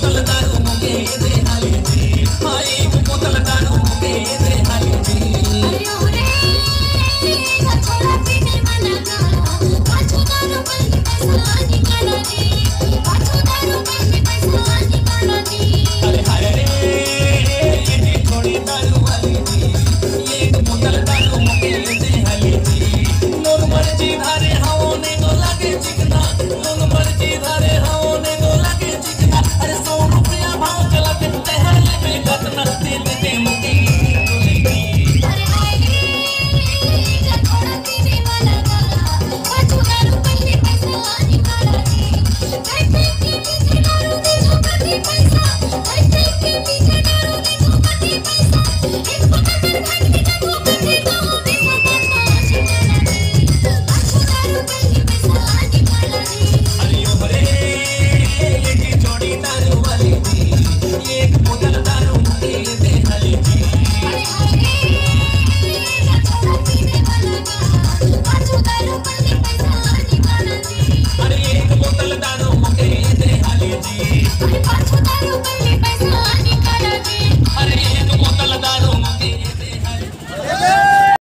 கொல்லதாகும் முங்கே எதிரே நாளிலே